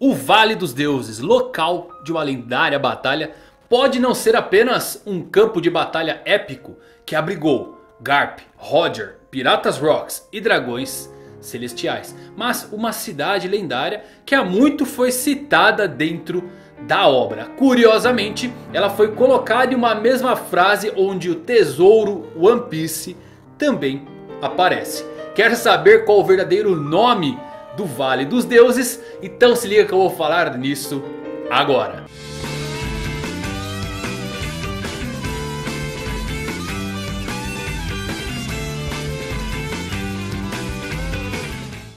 O Vale dos Deuses, local de uma lendária batalha, pode não ser apenas um campo de batalha épico que abrigou Garp, Roger, Piratas Rocks e dragões celestiais. Mas uma cidade lendária que há muito foi citada dentro da obra. Curiosamente, ela foi colocada em uma mesma frase onde o tesouro One Piece também aparece. Quer saber qual o verdadeiro nome do Vale dos Deuses? Então se liga que eu vou falar nisso agora.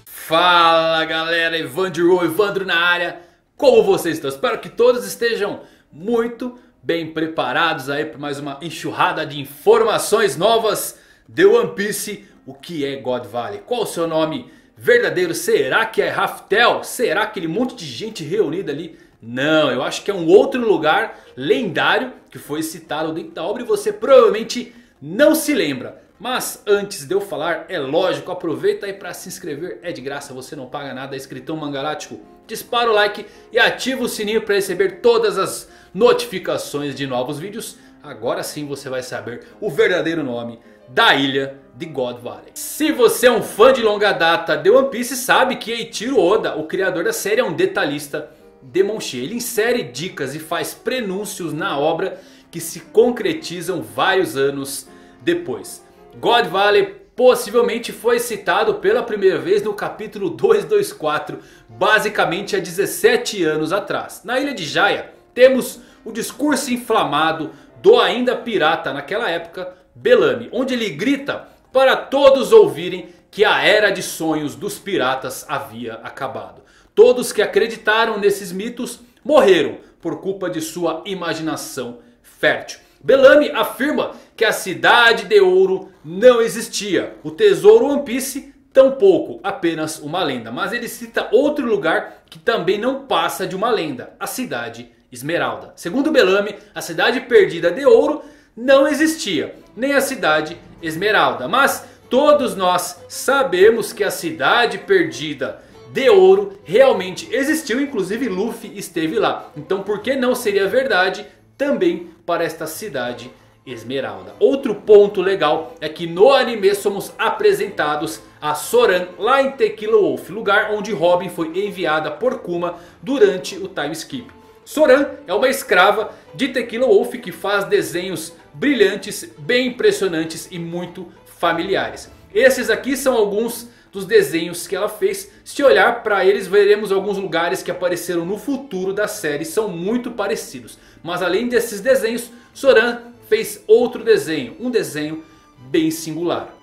Fala galera, Evandro, Evandro na área. Como vocês estão? Espero que todos estejam muito bem preparados aí para mais uma enxurrada de informações novas de One Piece. O que é God Valley? Qual o seu nome? Verdadeiro? Será que é Raftel? Será aquele monte de gente reunida ali? Não, eu acho que é um outro lugar lendário que foi citado dentro da obra e você provavelmente não se lembra. Mas antes de eu falar, é lógico, aproveita aí para se inscrever, é de graça, você não paga nada, é escritão mangalático. Dispara o like e ativa o sininho para receber todas as notificações de novos vídeos. Agora sim você vai saber o verdadeiro nome da ilha de God Valley. Se você é um fã de longa data de One Piece sabe que Eiichiro Oda, o criador da série, é um detalhista demonstria. Ele insere dicas e faz prenúncios na obra que se concretizam vários anos depois. God Valley possivelmente foi citado pela primeira vez no capítulo 224, basicamente há 17 anos atrás. Na ilha de Jaya temos o discurso inflamado do ainda pirata naquela época Bellamy, onde ele grita para todos ouvirem que a era de sonhos dos piratas havia acabado. Todos que acreditaram nesses mitos morreram por culpa de sua imaginação fértil. Bellamy afirma que a cidade de ouro não existia. O tesouro One Piece tampouco, apenas uma lenda. Mas ele cita outro lugar que também não passa de uma lenda. A cidade Esmeralda. Segundo Bellamy, a cidade perdida de ouro não existia. Nem a cidade Esmeralda. Mas todos nós sabemos que a cidade perdida de ouro realmente existiu. Inclusive Luffy esteve lá. Então por que não seria verdade também para esta cidade Esmeralda. Outro ponto legal é que no anime somos apresentados a Soran lá em Tequila Wolf. Lugar onde Robin foi enviada por Kuma durante o time skip. Soran é uma escrava de Tequila Wolf que faz desenhos brilhantes, bem impressionantes e muito familiares. Esses aqui são alguns dos desenhos que ela fez. Se olhar para eles veremos alguns lugares que apareceram no futuro da série. São muito parecidos. Mas além desses desenhos, Soran fez outro desenho. Um desenho bem singular.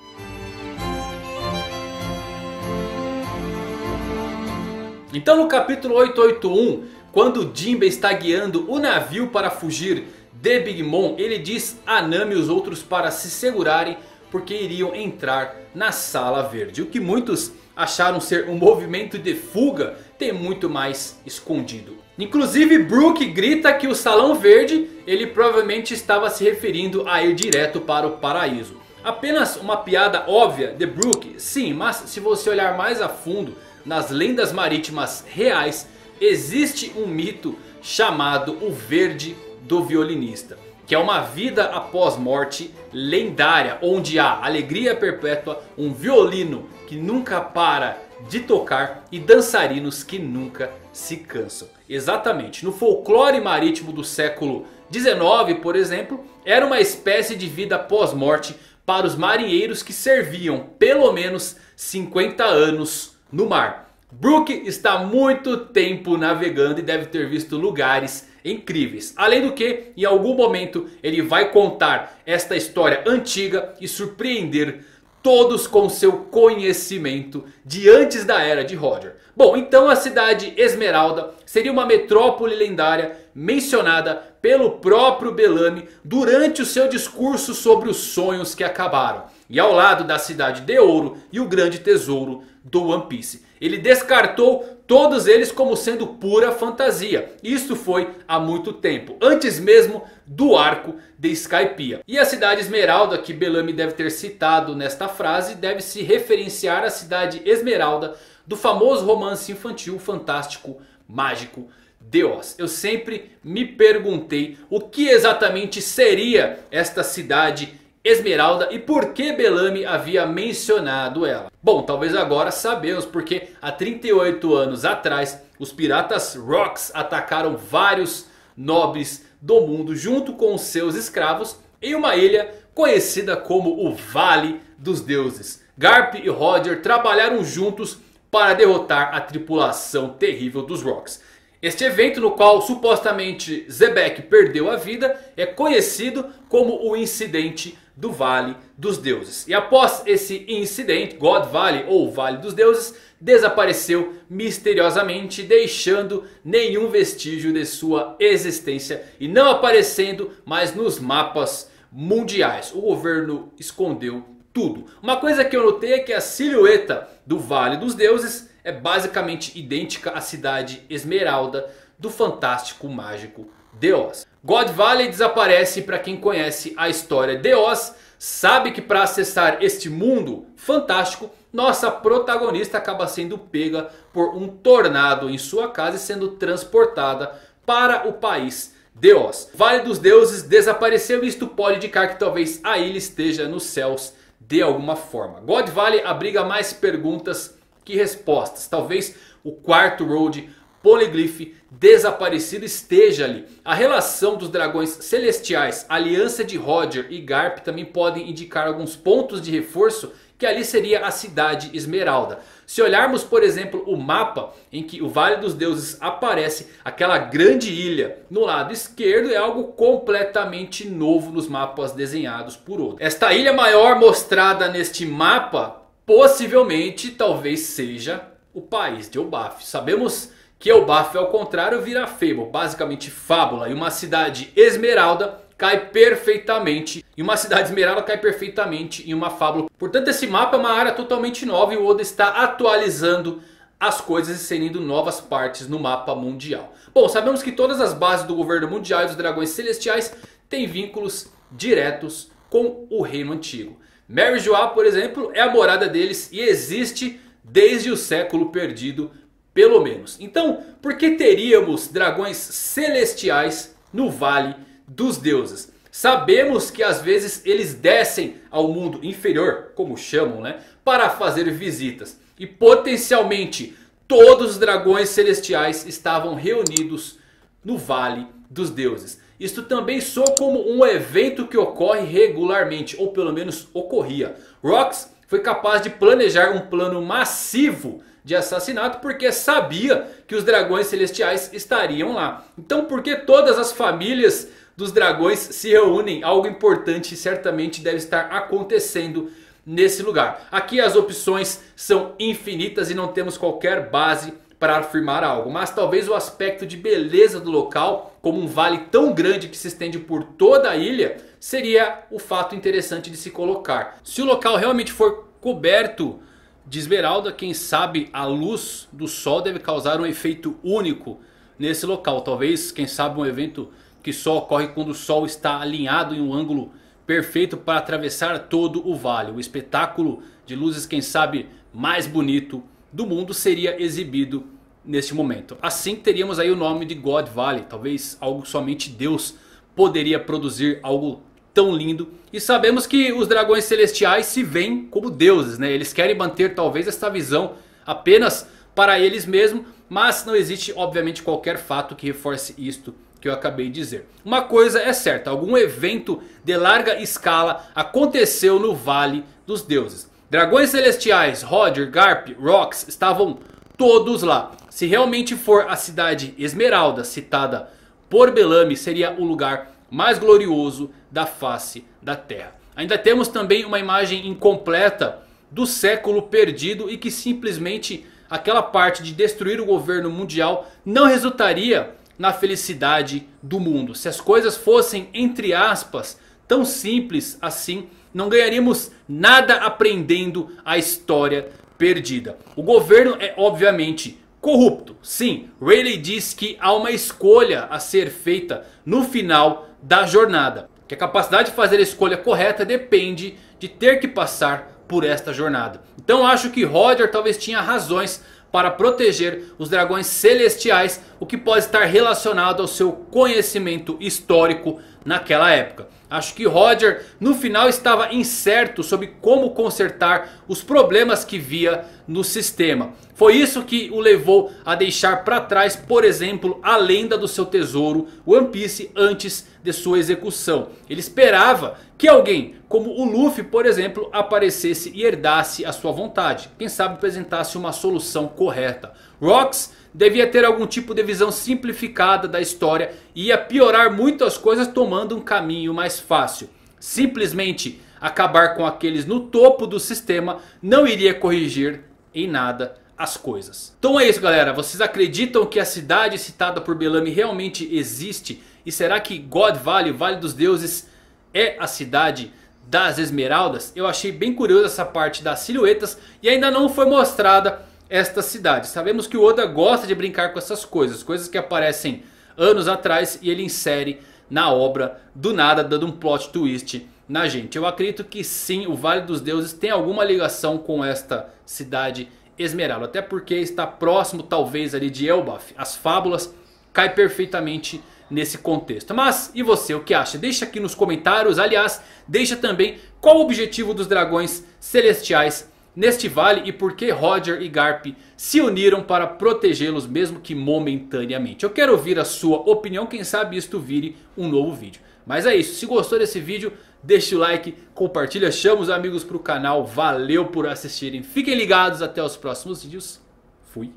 Então no capítulo 881, quando Jinbe está guiando o navio para fugir de Big Mom, ele diz a Nami e os outros para se segurarem porque iriam entrar na Sala Verde. O que muitos acharam ser um movimento de fuga tem muito mais escondido. Inclusive Brook grita que o Salão Verde ele provavelmente estava se referindo a ir direto para o paraíso. Apenas uma piada óbvia de Brook, sim, mas se você olhar mais a fundo nas lendas marítimas reais, existe um mito chamado o Verde do Violinista que é uma vida após morte lendária, onde há alegria perpétua, um violino que nunca para de tocar e dançarinos que nunca se cansam. Exatamente, no folclore marítimo do século XIX, por exemplo, era uma espécie de vida pós-morte para os marinheiros que serviam pelo menos 50 anos no mar. Brook está muito tempo navegando e deve ter visto lugares incríveis. Além do que, em algum momento ele vai contar esta história antiga e surpreender todos com seu conhecimento de antes da era de Roger. Bom, então a cidade Esmeralda seria uma metrópole lendária mencionada pelo próprio Bellamy durante o seu discurso sobre os sonhos que acabaram. E ao lado da cidade de ouro e o grande tesouro do One Piece. Ele descartou todos eles como sendo pura fantasia. Isso foi há muito tempo, antes mesmo do arco de Skypiea. E a cidade Esmeralda que Bellamy deve ter citado nesta frase deve se referenciar à cidade Esmeralda do famoso romance infantil fantástico mágico de Oz. Eu sempre me perguntei o que exatamente seria esta cidade Esmeralda e por que Bellamy havia mencionado ela. Bom, talvez agora sabemos porque há 38 anos atrás os piratas Rocks atacaram vários nobres do mundo junto com seus escravos em uma ilha conhecida como o Vale dos Deuses. Garp e Roger trabalharam juntos para derrotar a tripulação terrível dos Rocks. Este evento no qual supostamente Zebek perdeu a vida é conhecido como o incidente do Vale dos Deuses. E após esse incidente, God Valley ou Vale dos Deuses desapareceu misteriosamente, deixando nenhum vestígio de sua existência e não aparecendo mais nos mapas mundiais. O governo escondeu tudo. Uma coisa que eu notei é que a silhueta do Vale dos Deuses é basicamente idêntica à cidade Esmeralda do fantástico mágico Oz. God Valley desaparece para quem conhece a história de Oz. Sabe que para acessar este mundo fantástico, nossa protagonista acaba sendo pega por um tornado em sua casa e sendo transportada para o país de Oz. Vale dos Deuses desapareceu e isto pode indicar que talvez a ilha esteja nos céus de alguma forma. God Valley abriga mais perguntas que respostas. Talvez o quarto road Polyglyph desaparecido esteja ali. A relação dos dragões celestiais, aliança de Roger e Garp também podem indicar alguns pontos de reforço que ali seria a cidade Esmeralda. Se olharmos por exemplo o mapa em que o Vale dos Deuses aparece, aquela grande ilha no lado esquerdo é algo completamente novo nos mapas desenhados por Oda. Esta ilha maior mostrada neste mapa possivelmente talvez seja o país de Obaf. Sabemos que Elbaf ao contrário vira Fable, basicamente fábula. E uma cidade esmeralda cai perfeitamente. E uma cidade esmeralda cai perfeitamente em uma fábula. Portanto esse mapa é uma área totalmente nova e o Oda está atualizando as coisas inserindo novas partes no mapa mundial. Bom, sabemos que todas as bases do governo mundial e dos dragões celestiais têm vínculos diretos com o reino antigo. Mary Joa, por exemplo, é a morada deles e existe desde o século perdido pelo menos. Então, por que teríamos dragões celestiais no Vale dos Deuses? Sabemos que às vezes eles descem ao mundo inferior, como chamam, né? Para fazer visitas. E potencialmente todos os dragões celestiais estavam reunidos no Vale dos Deuses. Isto também soa como um evento que ocorre regularmente, ou pelo menos ocorria. Rox foi capaz de planejar um plano massivo de assassinato porque sabia que os dragões celestiais estariam lá. Então por que todas as famílias dos dragões se reúnem? Algo importante certamente deve estar acontecendo nesse lugar. Aqui as opções são infinitas e não temos qualquer base para afirmar algo. Mas talvez o aspecto de beleza do local, como um vale tão grande que se estende por toda a ilha, seria o fato interessante de se colocar. Se o local realmente for coberto de esmeralda, quem sabe a luz do sol deve causar um efeito único nesse local. Talvez, quem sabe, um evento que só ocorre quando o sol está alinhado em um ângulo perfeito para atravessar todo o vale. O espetáculo de luzes, quem sabe, mais bonito do mundo seria exibido neste momento. Assim teríamos aí o nome de God Valley. Talvez algo somente Deus poderia produzir algo tão lindo. E sabemos que os dragões celestiais se veem como deuses, né? Eles querem manter talvez esta visão apenas para eles mesmos. Mas não existe obviamente qualquer fato que reforce isto que eu acabei de dizer. Uma coisa é certa, algum evento de larga escala aconteceu no Vale dos Deuses. Dragões celestiais, Roger, Garp, Rox estavam todos lá. Se realmente for a cidade Esmeralda citada por Bellamy, seria o lugar mais glorioso da face da Terra. Ainda temos também uma imagem incompleta do século perdido e que simplesmente aquela parte de destruir o governo mundial não resultaria na felicidade do mundo. Se as coisas fossem, entre aspas, tão simples assim, não ganharíamos nada aprendendo a história perdida. O governo é obviamente corrupto. Sim, Rayleigh diz que há uma escolha a ser feita no final da jornada. Que a capacidade de fazer a escolha correta depende de ter que passar por esta jornada. Então acho que Roger talvez tinha razões para proteger os dragões celestiais, o que pode estar relacionado ao seu conhecimento histórico naquela época. Acho que Roger no final estava incerto sobre como consertar os problemas que via no sistema. Foi isso que o levou a deixar para trás, por exemplo, a lenda do seu tesouro One Piece antes de sua execução. Ele esperava que alguém como o Luffy, por exemplo, aparecesse e herdasse a sua vontade. Quem sabe apresentasse uma solução correta. Rocks devia ter algum tipo de visão simplificada da história e ia piorar muito as coisas tomando um caminho mais fácil. Simplesmente acabar com aqueles no topo do sistema não iria corrigir em nada as coisas. Então é isso galera, vocês acreditam que a cidade citada por Bellamy realmente existe? E será que God Valley, Vale dos Deuses, é a cidade das Esmeraldas? Eu achei bem curioso essa parte das silhuetas e ainda não foi mostrada esta cidade. Sabemos que o Oda gosta de brincar com essas coisas. Coisas que aparecem anos atrás e ele insere na obra do nada dando um plot twist na gente. Eu acredito que sim, o Vale dos Deuses tem alguma ligação com esta cidade Esmeralda. Até porque está próximo talvez ali de Elbaf. As fábulas caem perfeitamente nesse contexto. Mas e você, o que acha? Deixa aqui nos comentários. Aliás, deixa também qual o objetivo dos dragões celestiais neste vale e por que Roger e Garp se uniram para protegê-los mesmo que momentaneamente. Eu quero ouvir a sua opinião, quem sabe isto vire um novo vídeo. Mas é isso, se gostou desse vídeo, deixe o like, compartilha, chama os amigos para o canal. Valeu por assistirem, fiquem ligados, até os próximos vídeos. Fui.